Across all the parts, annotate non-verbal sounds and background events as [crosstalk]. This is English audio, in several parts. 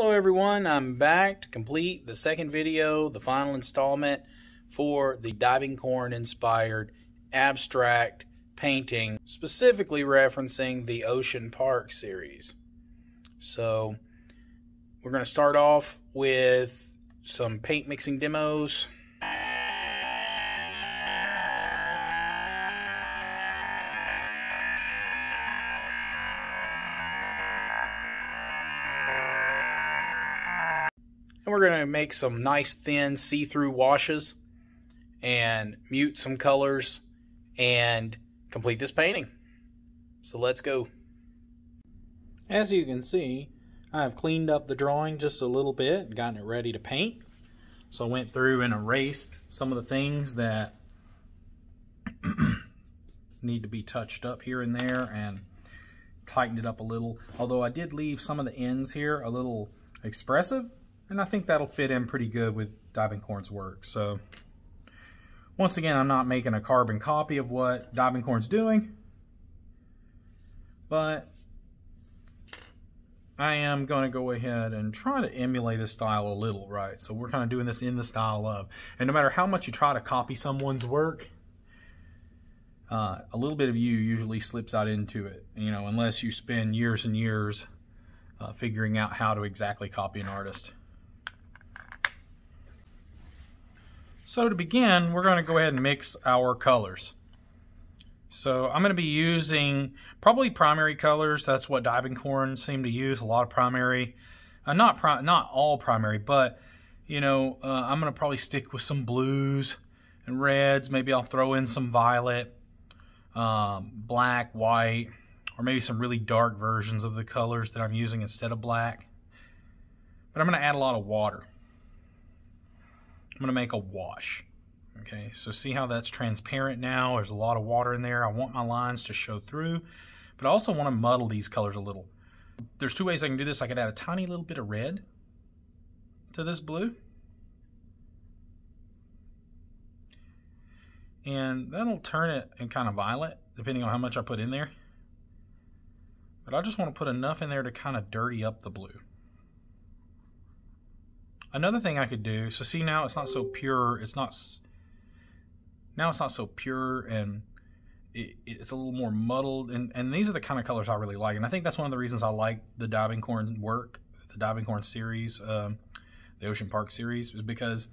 Hello everyone, I'm back to complete the second video, the final installment for the Diebenkorn inspired abstract painting, specifically referencing the Ocean Park series. So we're going to start off with some paint mixing demos. We're going to make some nice thin see-through washes and mute some colors and complete this painting. So let's go. As you can see, I've cleaned up the drawing just a little bit gotten it ready to paint. So I went through and erased some of the things that [clears throat] need to be touched up here and there and tightened it up a little. Although I did leave some of the ends here a little expressive and I think that'll fit in pretty good with Diebenkorn's work. So once again, I'm not making a carbon copy of what Diebenkorn's doing, but I am going to go ahead and try to emulate his style a little, right? So we're kind of doing this in the style of, and no matter how much you try to copy someone's work, uh, a little bit of you usually slips out into it, you know, unless you spend years and years uh, figuring out how to exactly copy an artist. So to begin, we're going to go ahead and mix our colors. So I'm going to be using probably primary colors. That's what Diebenkorn seem to use, a lot of primary. Uh, not pri not all primary, but, you know, uh, I'm going to probably stick with some blues and reds. Maybe I'll throw in some violet, um, black, white, or maybe some really dark versions of the colors that I'm using instead of black. But I'm going to add a lot of water. I'm to make a wash. Okay, so see how that's transparent now? There's a lot of water in there. I want my lines to show through, but I also want to muddle these colors a little. There's two ways I can do this. I could add a tiny little bit of red to this blue. And that'll turn it in kind of violet, depending on how much I put in there. But I just want to put enough in there to kind of dirty up the blue. Another thing I could do, so see now it's not so pure, it's not, now it's not so pure and it, it's a little more muddled and, and these are the kind of colors I really like and I think that's one of the reasons I like the Diebenkorn work, the Diebenkorn series, um, the Ocean Park series is because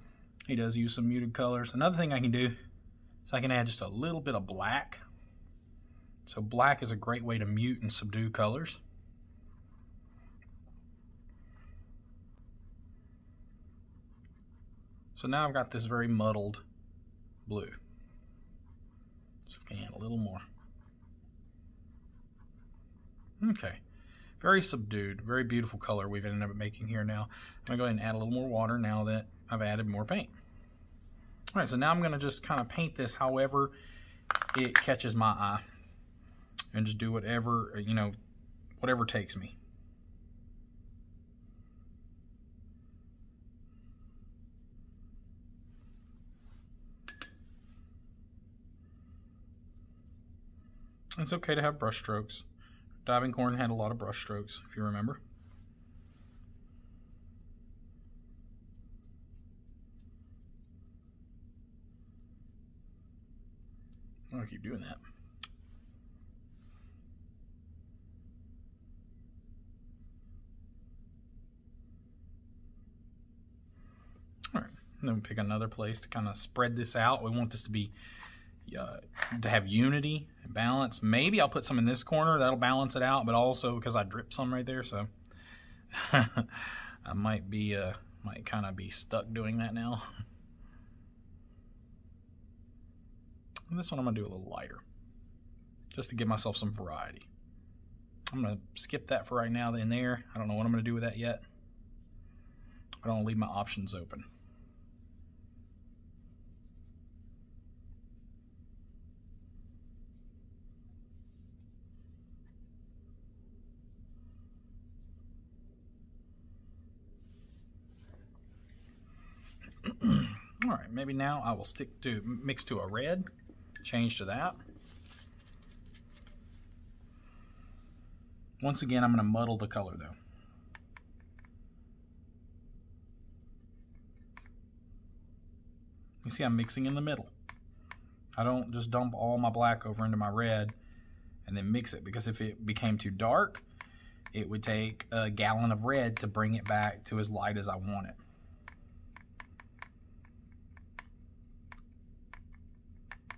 he does use some muted colors. Another thing I can do is I can add just a little bit of black. So black is a great way to mute and subdue colors. So now I've got this very muddled blue. So I can add a little more. Okay. Very subdued, very beautiful color we've ended up making here now. I'm going to go ahead and add a little more water now that I've added more paint. All right, so now I'm going to just kind of paint this however it catches my eye. And just do whatever, you know, whatever takes me. It's okay to have brush strokes. Diebenkorn had a lot of brush strokes, if you remember. I'll keep doing that. All right, then we pick another place to kind of spread this out. We want this to be uh, to have unity and balance. Maybe I'll put some in this corner. That'll balance it out, but also because I drip some right there, so [laughs] I might be uh, might kind of be stuck doing that now. And this one I'm to do a little lighter just to give myself some variety. I'm to skip that for right now in there. I don't know what I'm going to do with that yet. I don't leave my options open. [clears throat] All right, maybe now I will stick to, mix to a red, change to that. Once again, I'm going to muddle the color though. You see I'm mixing in the middle. I don't just dump all my black over into my red and then mix it because if it became too dark, it would take a gallon of red to bring it back to as light as I want it.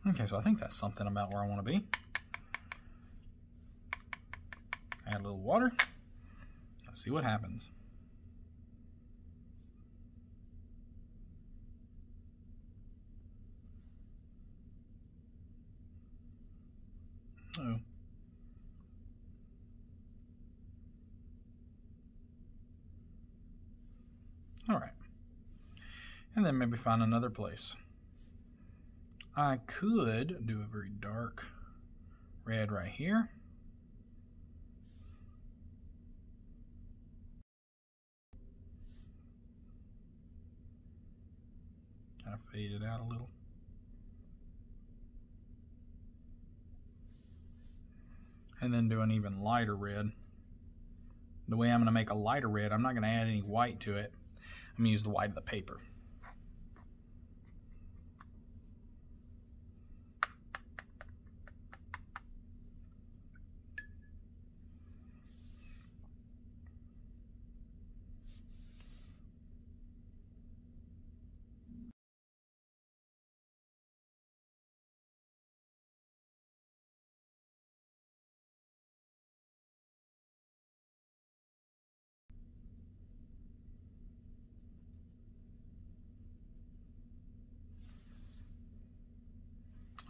Okay, so I think that's something about where I want to be. Add a little water. Let's see what happens. Oh. All right. And then maybe find another place. I could do a very dark red right here. Kind of fade it out a little. And then do an even lighter red. The way I'm going to make a lighter red, I'm not going to add any white to it. I'm going to use the white of the paper.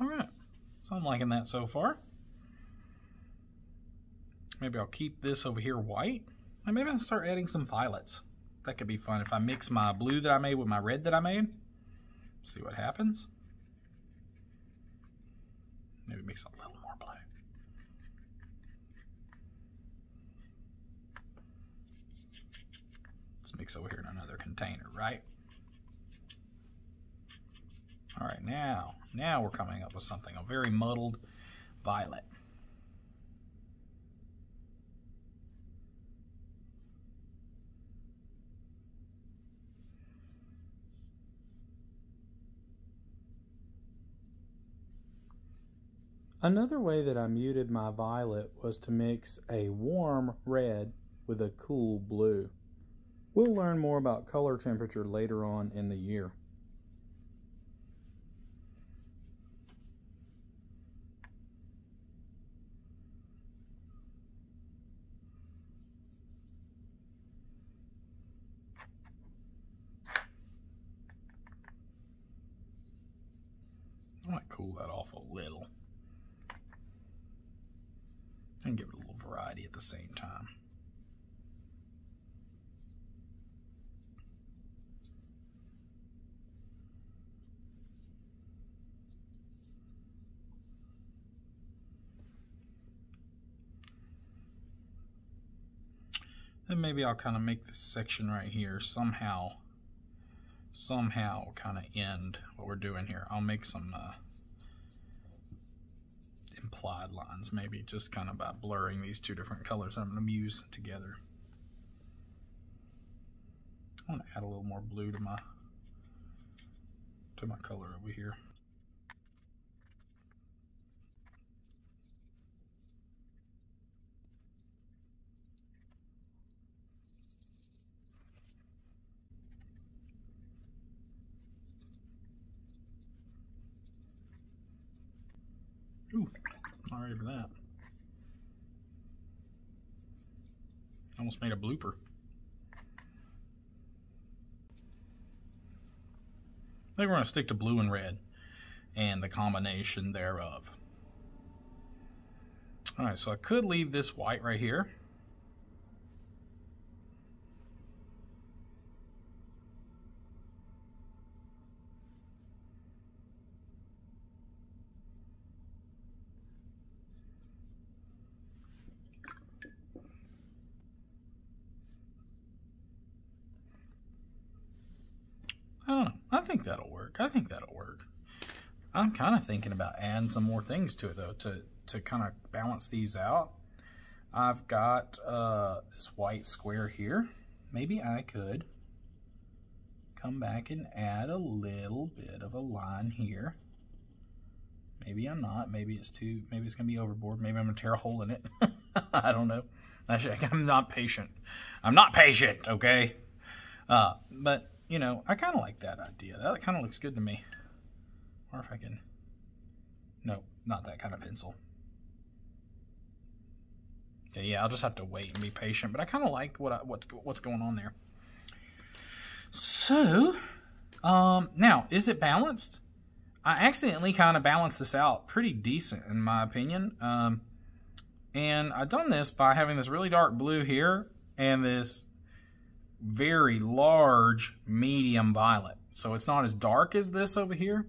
All right, so I'm liking that so far. Maybe I'll keep this over here white. And maybe I'll start adding some violets. That could be fun if I mix my blue that I made with my red that I made. See what happens. Maybe mix a little more black. Let's mix over here in another container, right? All right, now, now we're coming up with something, a very muddled violet. Another way that I muted my violet was to mix a warm red with a cool blue. We'll learn more about color temperature later on in the year. I might cool that off a little. And give it a little variety at the same time. Then maybe I'll kind of make this section right here somehow somehow kind of end what we're doing here. I'll make some uh, implied lines, maybe just kind of by blurring these two different colors I'm going to use together. I want to add a little more blue to my to my color over here. Ooh, ready for that. Almost made a blooper. I think we're going to stick to blue and red and the combination thereof. All right, so I could leave this white right here. I don't know. I think that'll work. I think that'll work. I'm kind of thinking about adding some more things to it though to to kind of balance these out. I've got uh, this white square here. Maybe I could come back and add a little bit of a line here. Maybe I'm not. Maybe it's too. Maybe it's gonna be overboard. Maybe I'm gonna tear a hole in it. [laughs] I don't know. I'm not patient. I'm not patient. Okay. Uh, but you know, I kind of like that idea. That kind of looks good to me. Or if I can. No, not that kind of pencil. Yeah, yeah. I'll just have to wait and be patient. But I kind of like what I, what's what's going on there. So, um, now is it balanced? I accidentally kind of balanced this out pretty decent in my opinion. Um, and I've done this by having this really dark blue here and this very large medium violet. So it's not as dark as this over here,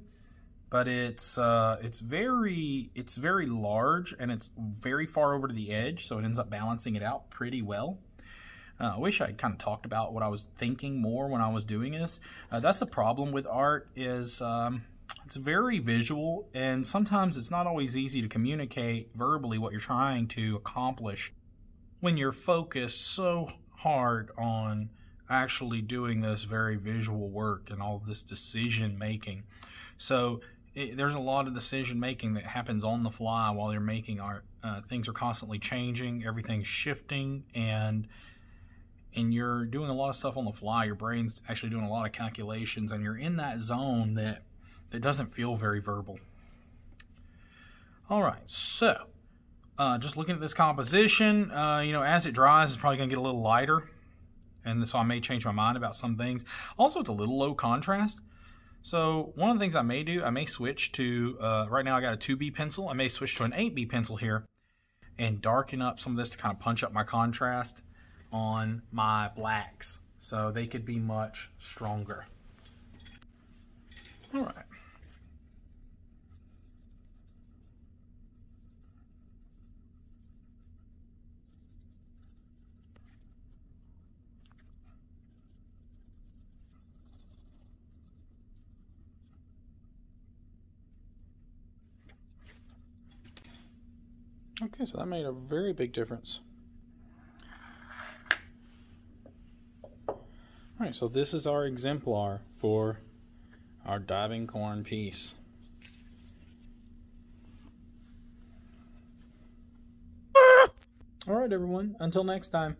but it's uh, it's very it's very large and it's very far over to the edge, so it ends up balancing it out pretty well. Uh, I wish I had kind of talked about what I was thinking more when I was doing this. Uh, that's the problem with art is um, it's very visual, and sometimes it's not always easy to communicate verbally what you're trying to accomplish when you're focused so hard on actually doing this very visual work and all this decision making. So it, there's a lot of decision making that happens on the fly while you're making art. Uh, things are constantly changing, everything's shifting, and and you're doing a lot of stuff on the fly. Your brain's actually doing a lot of calculations, and you're in that zone that that doesn't feel very verbal. All right, so uh, just looking at this composition, uh, you know, as it dries, it's probably going to get a little lighter, and so I may change my mind about some things. Also, it's a little low contrast. So one of the things I may do, I may switch to, uh, right now I got a 2B pencil, I may switch to an 8B pencil here and darken up some of this to kind of punch up my contrast on my blacks so they could be much stronger. All right. Okay, so that made a very big difference. All right, so this is our exemplar for our Diebenkorn piece. All right, everyone, until next time.